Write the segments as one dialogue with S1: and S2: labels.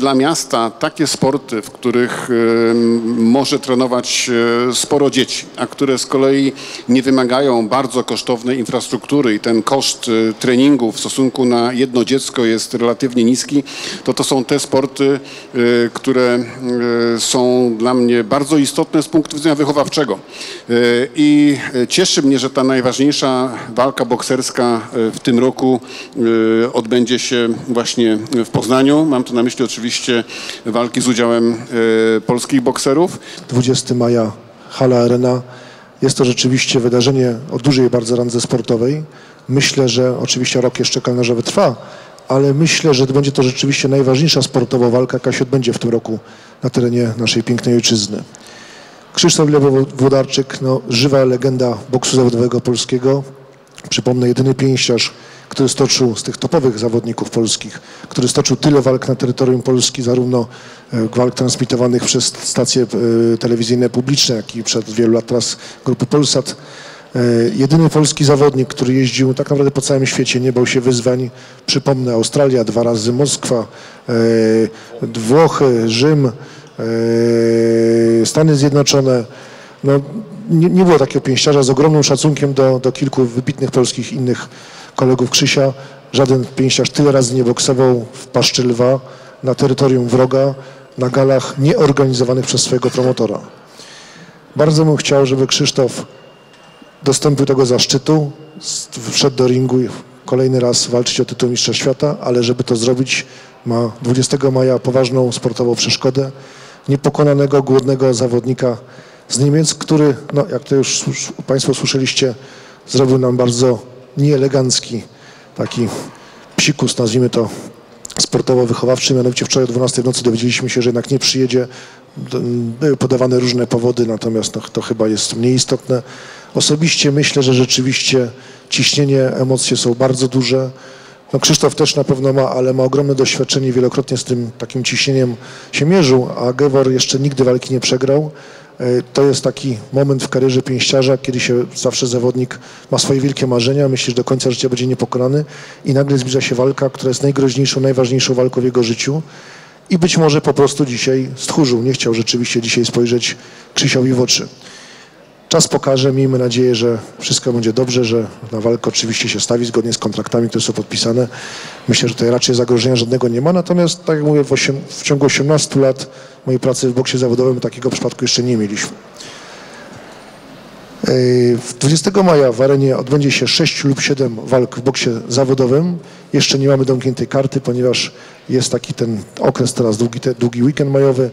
S1: dla miasta takie sporty, w których może trenować e, sporo dzieci, a które z kolei nie wymagają bardzo kosztownej infrastruktury i ten koszt e, treningu w stosunku na jedno dziecko jest relatywnie niski, to to są te sporty, e, które są dla mnie bardzo istotne z punktu widzenia wychowawczego. I cieszy mnie, że ta najważniejsza walka bokserska w tym roku odbędzie się właśnie w Poznaniu. Mam tu na myśli oczywiście walki z udziałem e, polskich bokserów.
S2: 20 maja Hala Arena. Jest to rzeczywiście wydarzenie o dużej bardzo randze sportowej. Myślę, że oczywiście rok jeszcze kalendarzowy trwa, ale myślę, że będzie to rzeczywiście najważniejsza sportowa walka, jaka się odbędzie w tym roku na terenie naszej pięknej ojczyzny. Krzysztof Lewo-Włodarczyk, no, żywa legenda boksu zawodowego polskiego. Przypomnę, jedyny pięściarz, który stoczył z tych topowych zawodników polskich, który stoczył tyle walk na terytorium Polski, zarówno e, walk transmitowanych przez stacje e, telewizyjne publiczne, jak i przed wielu lat teraz grupy Polsat. E, Jedyny polski zawodnik, który jeździł tak naprawdę po całym świecie, nie bał się wyzwań. Przypomnę, Australia, dwa razy Moskwa, Włochy, Rzym, Stany Zjednoczone. No, nie, nie było takiego pięściarza z ogromnym szacunkiem do, do kilku wybitnych polskich innych kolegów Krzysia. Żaden pięściarz tyle razy nie boksował w paszczy lwa na terytorium wroga, na galach nieorganizowanych przez swojego promotora. Bardzo bym chciał, żeby Krzysztof dostąpił tego zaszczytu, wszedł do ringu i kolejny raz walczyć o tytuł mistrza świata, ale żeby to zrobić ma 20 maja poważną sportową przeszkodę, niepokonanego, głodnego zawodnika z Niemiec, który, no, jak to już Państwo słyszeliście, zrobił nam bardzo nieelegancki taki psikus, nazwijmy to sportowo-wychowawczy. Mianowicie wczoraj o 12 w nocy dowiedzieliśmy się, że jednak nie przyjedzie. Były podawane różne powody, natomiast no, to chyba jest mniej istotne. Osobiście myślę, że rzeczywiście ciśnienie, emocje są bardzo duże. No Krzysztof też na pewno ma, ale ma ogromne doświadczenie wielokrotnie z tym takim ciśnieniem się mierzył, a Gewor jeszcze nigdy walki nie przegrał. E, To jest taki moment w karierze pięściarza, kiedy się zawsze zawodnik ma swoje wielkie marzenia, myśli, że do końca życia będzie niepokonany i nagle zbliża się walka, która jest najgroźniejszą, najważniejszą walką w jego życiu i być może po prostu dzisiaj stchórzył, nie chciał rzeczywiście dzisiaj spojrzeć Krzysiowi w oczy. Czas pokaże, miejmy nadzieję, że wszystko będzie dobrze, że na walkę oczywiście się stawi zgodnie z kontraktami, które są podpisane. Myślę, że tutaj raczej zagrożenia żadnego nie ma, natomiast tak jak mówię, w, w ciągu 18 lat mojej pracy w boksie zawodowym takiego przypadku jeszcze nie mieliśmy. Yy, w 20 maja w arenie odbędzie się 6 lub 7 walk w boksie zawodowym. Jeszcze nie mamy domkniętej karty, ponieważ jest taki ten okres teraz, długi, długi weekend majowy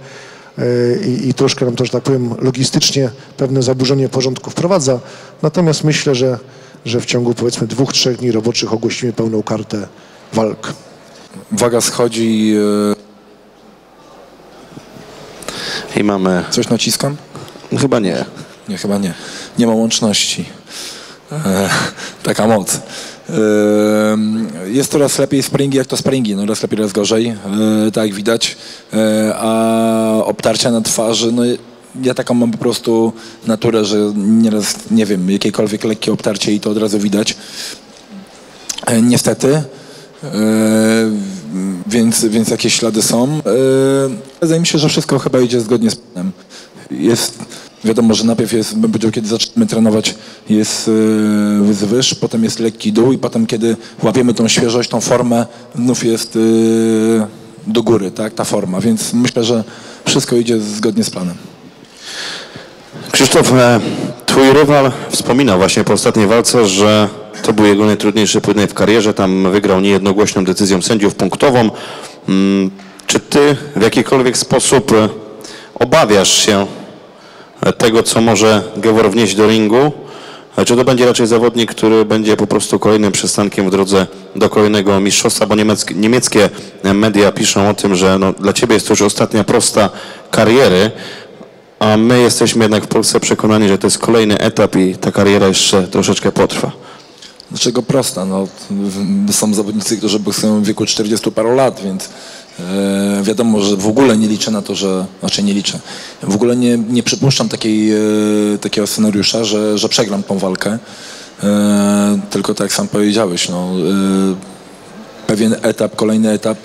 S2: i, i troszkę nam to, że tak powiem, logistycznie pewne zaburzenie porządku wprowadza. Natomiast myślę, że, że w ciągu powiedzmy dwóch, trzech dni roboczych ogłosimy pełną kartę walk.
S3: Waga schodzi.
S4: I mamy...
S3: e, Coś naciskam?
S4: Chyba nie.
S3: Nie, chyba nie. Nie ma łączności. E, taka moc. E, jest coraz lepiej springi, jak to springi. No raz lepiej, raz gorzej. E, tak widać. E, a obtarcia na twarzy, no ja taką mam po prostu naturę, że nieraz, nie wiem, jakiekolwiek lekkie obtarcie i to od razu widać. E, niestety. Więc, więc jakieś ślady są. Wydaje mi się, że wszystko chyba idzie zgodnie z planem. Jest, wiadomo, że najpierw jest, bym powiedział, kiedy zaczynamy trenować, jest wyż, potem jest lekki dół i potem, kiedy łapiemy tą świeżość, tą formę, znów jest e, do góry, tak, ta forma. Więc myślę, że wszystko idzie zgodnie z planem.
S4: Krzysztof, e, twój rywal wspominał właśnie po ostatniej walce, że to był jego najtrudniejszy pojedynek w karierze. Tam wygrał niejednogłośną decyzją sędziów punktową. Mm, Czy ty w jakikolwiek sposób e, obawiasz się tego, co może Gewor wnieść do ringu? Czy to będzie raczej zawodnik, który będzie po prostu kolejnym przystankiem w drodze do kolejnego mistrzostwa, bo niemieckie, niemieckie media piszą o tym, że no, dla ciebie jest to już ostatnia prosta kariery, a my jesteśmy jednak w Polsce przekonani, że to jest kolejny etap i ta kariera jeszcze troszeczkę potrwa.
S3: Dlaczego prosta? No, są zawodnicy, którzy boksują w wieku 40 paru lat, więc e, wiadomo, że w ogóle nie liczę na to, że, znaczy nie liczę, w ogóle nie, nie przypuszczam takiej, e, takiego scenariusza, że, że przegram tą walkę, e, tylko tak jak sam powiedziałeś, no, e, pewien etap, kolejny etap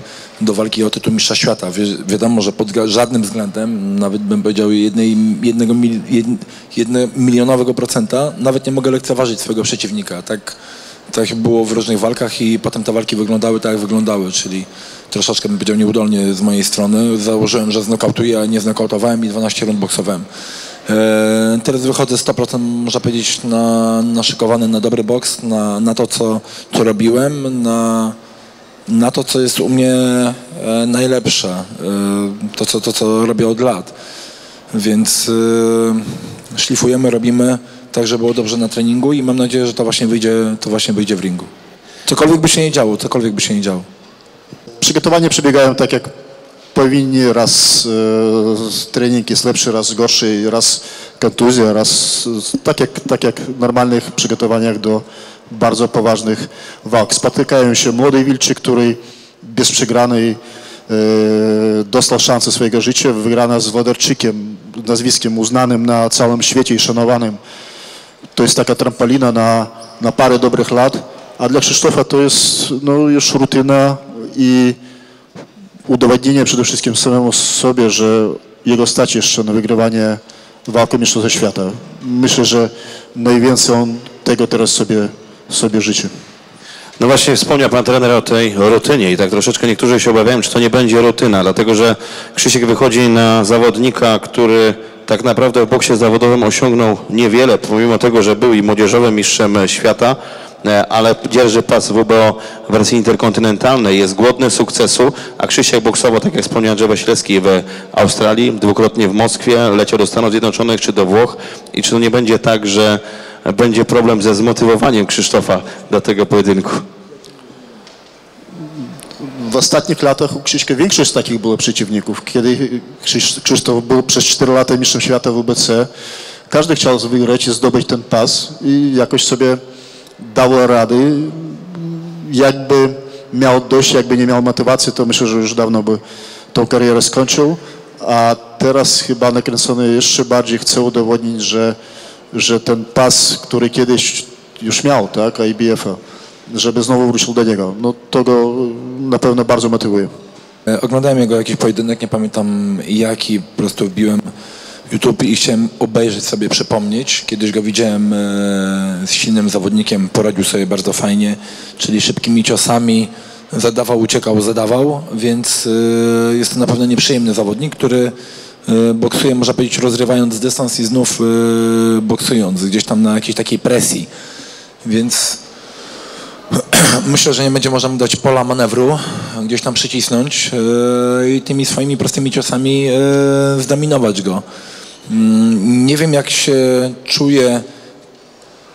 S3: do walki o tytuł mistrza świata. Wi wiadomo, że pod żadnym względem, nawet bym powiedział jednej, jednego mil, jed, jedne milionowego procenta, nawet nie mogę lekceważyć swojego przeciwnika. Tak, tak było w różnych walkach i potem te walki wyglądały tak, jak wyglądały, czyli troszeczkę bym powiedział nieudolnie z mojej strony. Założyłem, że znokautuję, a nie znokautowałem i 12 rund boksowałem. E, teraz wychodzę 100% można powiedzieć na, naszykowany na dobry boks, na, na to co, co robiłem, na, na to co jest u mnie e, najlepsze, e, to co, to co robię od lat. Więc szlifujemy, robimy tak, żeby było dobrze na treningu i mam nadzieję, że to właśnie wyjdzie, to właśnie wyjdzie w ringu. Cokolwiek by się nie działo, cokolwiek by się nie działo.
S5: Przygotowania przebiegają tak jak powinni, raz e, trening jest lepszy, raz gorszy, raz kontuzja, raz tak jak, tak jak w normalnych przygotowaniach do bardzo poważnych walk. Spotykają się młody Wilczy, który bez przegranej dostał szansę swojego życia, wygrana z Wodarczykiem, nazwiskiem uznanym na całym świecie i szanowanym. To jest taka trampolina na, na parę dobrych lat, a dla Krzysztofa to jest no, już rutyna i udowodnienie przede wszystkim samemu sobie, że jego stać jeszcze na wygrywanie walki mistrzostwa świata. Myślę, że najwięcej on tego teraz sobie, sobie życzy.
S4: No właśnie wspomniał pan trener o tej rutynie i tak troszeczkę niektórzy się obawiają, czy to nie będzie rutyna, dlatego że Krzysiek wychodzi na zawodnika, który tak naprawdę w boksie zawodowym osiągnął niewiele, pomimo tego, że był i młodzieżowym mistrzem świata, E, ale dzierży pas WBO w wersji interkontynentalnej, jest głodny sukcesu, a Krzysiek boksował, tak jak wspomniał Andrzej Wasilewski, w Australii, dwukrotnie w Moskwie, leciał do Stanów Zjednoczonych czy do Włoch i czy to nie będzie tak, że będzie problem ze zmotywowaniem Krzysztofa do tego pojedynku?
S5: W ostatnich latach u Krzyśka większość takich było przeciwników. Kiedy Krzysztof był przez 4 lata mistrzem świata w WBC, każdy chciał wygrać i zdobyć ten pas i jakoś sobie dało rady. Jakby miał dość, jakby nie miał motywacji, to myślę, że już dawno by tą karierę skończył. A teraz chyba nakręcony jeszcze bardziej chce udowodnić, że, że ten pas, który kiedyś już miał, tak, IBF-a, żeby znowu wrócił do niego. No to go na pewno bardzo motywuje.
S3: E, oglądałem jego jakiś pojedynek, nie pamiętam jaki, po prostu wbiłem YouTube i chciałem obejrzeć sobie, przypomnieć. Kiedyś go widziałem e, z silnym zawodnikiem, poradził sobie bardzo fajnie, czyli szybkimi ciosami, zadawał, uciekał, zadawał, więc e, jest to na pewno nieprzyjemny zawodnik, który e, boksuje, można powiedzieć, rozrywając dystans i znów boksując, gdzieś tam na jakiejś takiej presji. Więc myślę, że nie będzie można mu dać pola manewru, gdzieś tam przycisnąć i tymi swoimi prostymi ciosami zdominować go. Mm, nie wiem, jak się czuję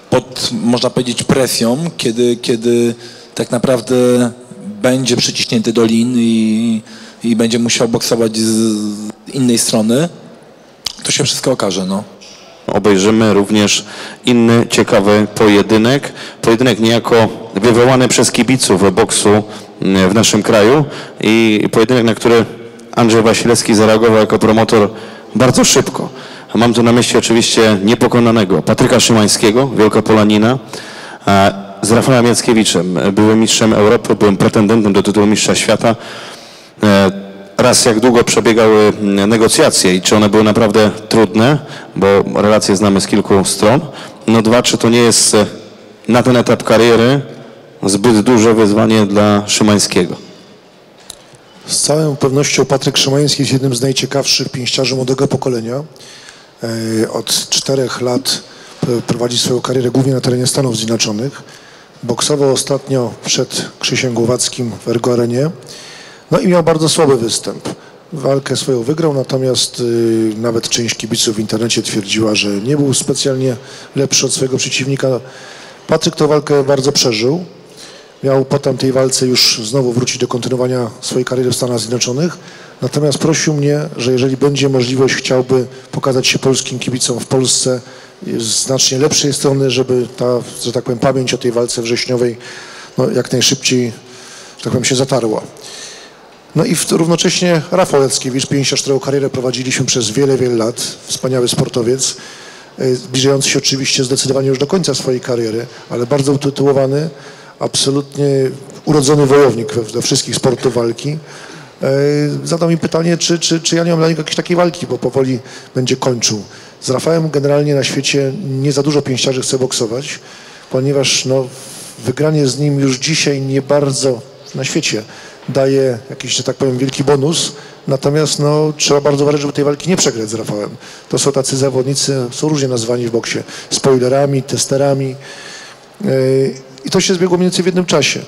S3: pod, można powiedzieć, presją, kiedy, kiedy tak naprawdę będzie przyciśnięty do lin i, i będzie musiał boksować z innej strony. To się wszystko okaże, no.
S4: Obejrzymy również inny ciekawy pojedynek. Pojedynek niejako wywołany przez kibiców boksu w naszym kraju i pojedynek, na który Andrzej Wasilewski zareagował jako promotor bardzo szybko. Mam tu na myśli oczywiście niepokonanego Patryka Szymańskiego, Wielkopolanina, z Rafałem Jackiewiczem. Byłem mistrzem Europy, byłem pretendentem do tytułu mistrza świata. E, raz jak długo przebiegały negocjacje i czy one były naprawdę trudne, bo relacje znamy z kilku stron. No dwa, czy to nie jest e, na ten etap kariery zbyt duże wyzwanie dla Szymańskiego?
S2: Z całą pewnością Patryk Szymański jest jednym z najciekawszych pięściarzy młodego pokolenia. E, od czterech lat prowadzi swoją karierę głównie na terenie Stanów Zjednoczonych. Boksował ostatnio przed Krzysiem Głowackim w Ergo Arenie. No i miał bardzo słaby występ. Walkę swoją wygrał, natomiast y, nawet część kibiców w internecie twierdziła, że nie był specjalnie lepszy od swojego przeciwnika. Patryk tę walkę bardzo przeżył. Miał po tamtej walce już znowu wrócić do kontynuowania swojej kariery w Stanach Zjednoczonych. Natomiast prosił mnie, że jeżeli będzie możliwość, chciałby pokazać się polskim kibicom w Polsce z znacznie lepszej strony, żeby ta, że tak powiem, pamięć o tej walce wrześniowej no, jak najszybciej, że tak powiem, się zatarła. No i w, równocześnie Rafał Jackiewicz, 54 karierę prowadziliśmy przez wiele, wiele lat. Wspaniały sportowiec, e, zbliżający się oczywiście zdecydowanie już do końca swojej kariery, ale bardzo utytułowany, absolutnie urodzony wojownik we wszystkich sportów walki. e, zadał mi pytanie, czy, czy, czy ja nie mam dla niego jakiejś takiej walki, bo powoli będzie kończył. Z Rafałem generalnie na świecie nie za dużo pięściarzy chce boksować, ponieważ no, wygranie z nim już dzisiaj nie bardzo na świecie daje jakiś, że tak powiem, wielki bonus. Natomiast no, trzeba bardzo uważać, żeby tej walki nie przegrać z Rafałem. To są tacy zawodnicy, są różnie nazwani w boksie, spoilerami, testerami. Yy, I to się zbiegło mniej więcej w jednym czasie.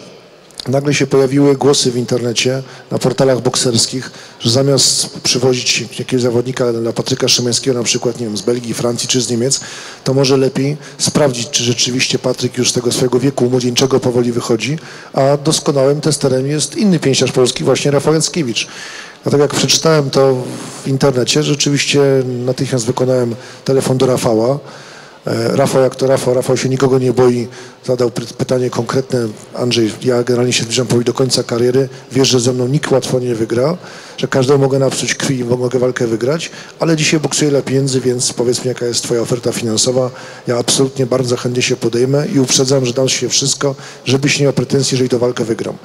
S2: Nagle się pojawiły głosy w internecie, na portalach bokserskich, że zamiast przywozić jakiegoś zawodnika dla Patryka Szymańskiego, na przykład nie wiem, z Belgii, Francji czy z Niemiec, to może lepiej sprawdzić, czy rzeczywiście Patryk już z tego swojego wieku młodzieńczego powoli wychodzi, a doskonałym testerem jest inny pięściarz polski, właśnie Rafał Jackiewicz. Dlatego jak przeczytałem to w internecie, rzeczywiście natychmiast wykonałem telefon do Rafała, Rafał, jak to Rafał, Rafał się nikogo nie boi, zadał pytanie konkretne. Andrzej, ja generalnie się zbliżam powoli do końca kariery, wiesz, że ze mną nikt łatwo nie wygra, że każdemu mogę napsuć krwi i mogę walkę wygrać, ale dzisiaj boksuję dla pieniędzy, więc powiedz mi, jaka jest twoja oferta finansowa. Ja absolutnie bardzo chętnie się podejmę i uprzedzam, że dam się wszystko, żebyś nie miał pretensji, jeżeli to walkę wygram.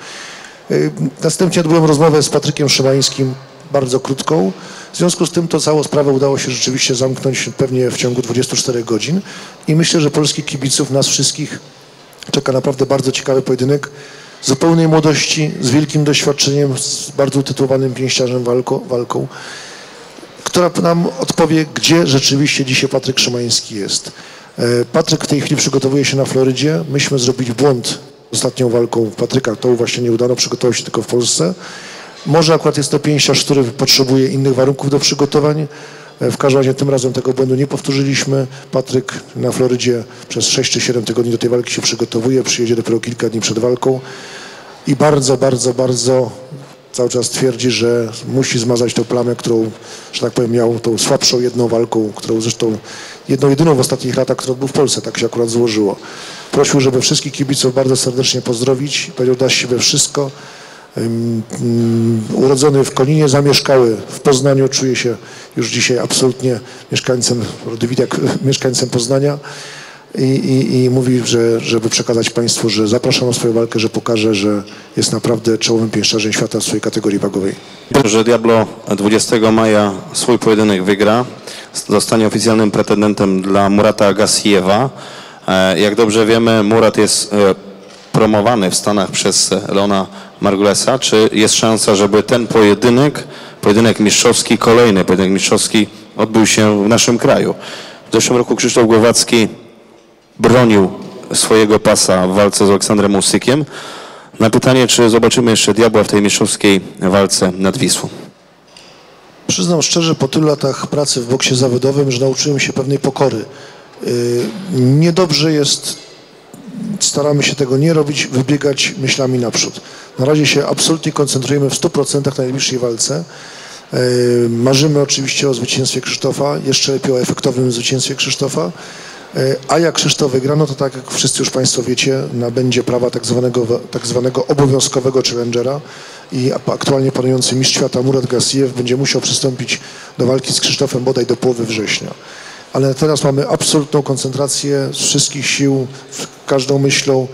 S2: E, następnie odbyłem rozmowę z Patrykiem Szymańskim, bardzo krótką. W związku z tym to całą sprawę udało się rzeczywiście zamknąć pewnie w ciągu 24 godzin i myślę, że polskich kibiców, nas wszystkich czeka naprawdę bardzo ciekawy pojedynek zupełnej młodości, z wielkim doświadczeniem, z bardzo utytułowanym pięściarzem walką, walką która nam odpowie, gdzie rzeczywiście dzisiaj Patryk Szymański jest. E, Patryk w tej chwili przygotowuje się na Florydzie. Myśmy zrobili błąd ostatnią walką Patryka, to właśnie nie udano, przygotował się tylko w Polsce. Może akurat jest to pięściarz, który potrzebuje innych warunków do przygotowań. E, w każdym razie tym razem tego błędu nie powtórzyliśmy. Patryk na Florydzie przez 6 czy 7 tygodni do tej walki się przygotowuje, przyjedzie dopiero kilka dni przed walką i bardzo, bardzo, bardzo cały czas twierdzi, że musi zmazać tę plamę, którą, że tak powiem, miał tą słabszą jedną walką, którą zresztą jedną jedyną w ostatnich latach, którą był w Polsce, tak się akurat złożyło. Prosił, żeby wszystkich kibiców bardzo serdecznie pozdrowić, powiedział, da siebie wszystko, urodzony w Koninie, zamieszkały w Poznaniu, czuje się już dzisiaj absolutnie mieszkańcem, Rodowitek, mieszkańcem Poznania i, i, i mówi, że, żeby przekazać Państwu, że zapraszam na swoją walkę, że pokaże, że jest naprawdę czołowym pięściarzem świata w swojej kategorii wagowej.
S4: Że Diablo 20 maja swój pojedynek wygra, zostanie oficjalnym pretendentem dla Murata Agasiewa. E, jak dobrze wiemy, Murat jest e, promowany w Stanach przez Leona Margulesa, czy jest szansa, żeby ten pojedynek, pojedynek mistrzowski, kolejny pojedynek mistrzowski odbył się w naszym kraju. W zeszłym roku Krzysztof Głowacki bronił swojego pasa w walce z Aleksandrem Usykiem. Na pytanie, czy zobaczymy jeszcze diabła w tej mistrzowskiej walce nad Wisłą.
S2: Przyznam szczerze, po tylu latach pracy w boksie zawodowym, że nauczyłem się pewnej pokory. Yy, niedobrze jest staramy się tego nie robić, wybiegać myślami naprzód. Na razie się absolutnie koncentrujemy w 100% na najbliższej walce. E, marzymy oczywiście o zwycięstwie Krzysztofa, jeszcze lepiej o efektownym zwycięstwie Krzysztofa. E, a jak Krzysztof wygra, no to tak jak wszyscy już Państwo wiecie, nabędzie prawa tak zwanego, tak zwanego obowiązkowego challengera i aktualnie panujący mistrz świata Murat Gassiev będzie musiał przystąpić do walki z Krzysztofem bodaj do połowy września ale teraz mamy absolutną koncentrację z wszystkich sił, każdą myślą.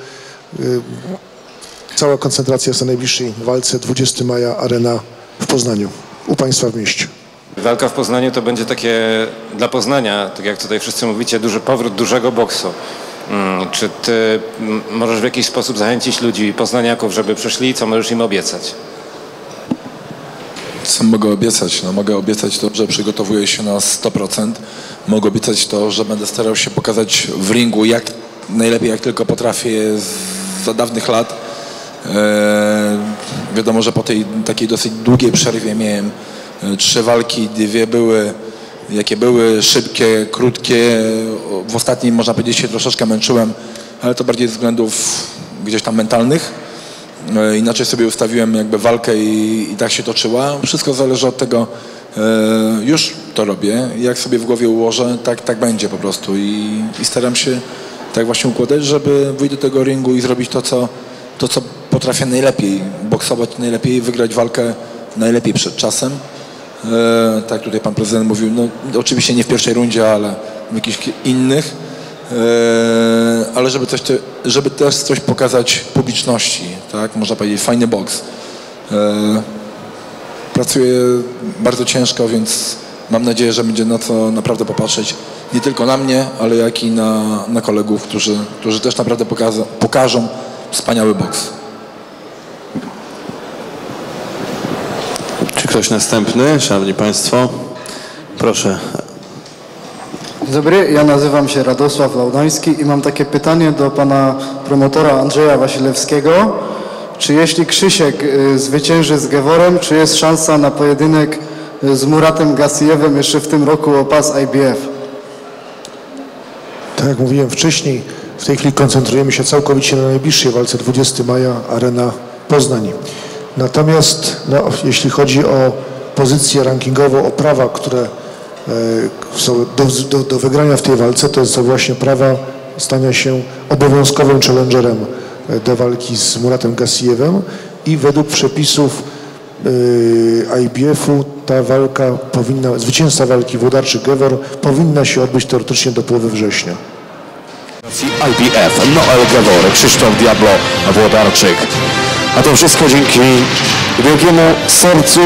S2: Y, cała koncentracja jest na najbliższej walce 20 maja Arena w Poznaniu, u Państwa w mieście.
S6: Walka w Poznaniu to będzie takie dla Poznania, tak jak tutaj wszyscy mówicie, duży powrót dużego boksu. Mm, czy ty możesz w jakiś sposób zachęcić ludzi, poznaniaków, żeby przyszli? Co możesz im obiecać?
S3: Co mogę obiecać? No, mogę obiecać to, że przygotowuję się na 100%. Mogę obiecać to, że będę starał się pokazać w ringu jak najlepiej, jak tylko potrafię za dawnych lat. E, wiadomo, że po tej takiej dosyć długiej przerwie miałem e, trzy walki, dwie były jakie były szybkie, krótkie. W ostatniej można powiedzieć się troszeczkę męczyłem, ale to bardziej ze względów gdzieś tam mentalnych. E, inaczej sobie ustawiłem jakby walkę i, i tak się toczyła. Wszystko zależy od tego, e, już to robię. Jak sobie w głowie ułożę, tak, tak będzie po prostu. I, I, staram się tak właśnie układać, żeby wyjść do tego ringu i zrobić to, co, to, co potrafię najlepiej. Boksować najlepiej, wygrać walkę najlepiej przed czasem. E, tak tutaj pan prezydent mówił, no oczywiście nie w pierwszej rundzie, ale w jakichś innych. E, ale żeby, coś, żeby też coś pokazać publiczności, tak, można powiedzieć, fajny boks. E, pracuje bardzo ciężko, więc mam nadzieję, że będzie na co naprawdę popatrzeć. Nie tylko na mnie, ale jak i na, na kolegów, którzy, którzy też naprawdę pokaza, pokażą wspaniały boks.
S4: Czy ktoś następny, szanowni państwo? Proszę.
S7: Dzień dobry, ja nazywam się Radosław Laudański i mam takie pytanie do pana promotora Andrzeja Wasilewskiego. Czy jeśli Krzysiek y, zwycięży z Geworem, czy jest szansa na pojedynek y, z Muratem Gasijewem jeszcze w tym roku o pas IBF?
S2: Tak jak mówiłem wcześniej, w tej chwili koncentrujemy się całkowicie na najbliższej walce 20 maja Arena Poznań. Natomiast no, jeśli chodzi o pozycję rankingową, o prawa, które e, są do, do, do wygrania w tej walce, to są właśnie prawa stania się obowiązkowym challengerem e, do walki z Muratem Gasijewem i według przepisów e, IBF-u ta walka powinna, zwycięzca walki Włodarczy Gewor powinna się odbyć teoretycznie do połowy września.
S8: IBF, Noel Gawor, Krzysztof Diablo, Włodarczyk. A to wszystko dzięki wielkiemu sercu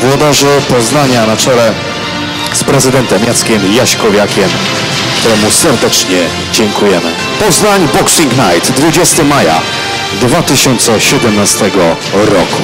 S8: włodarzy Poznania na czele z prezydentem Jackiem Jaśkowiakiem, któremu serdecznie dziękujemy. Poznań Boxing Night 20 maja 2017 roku.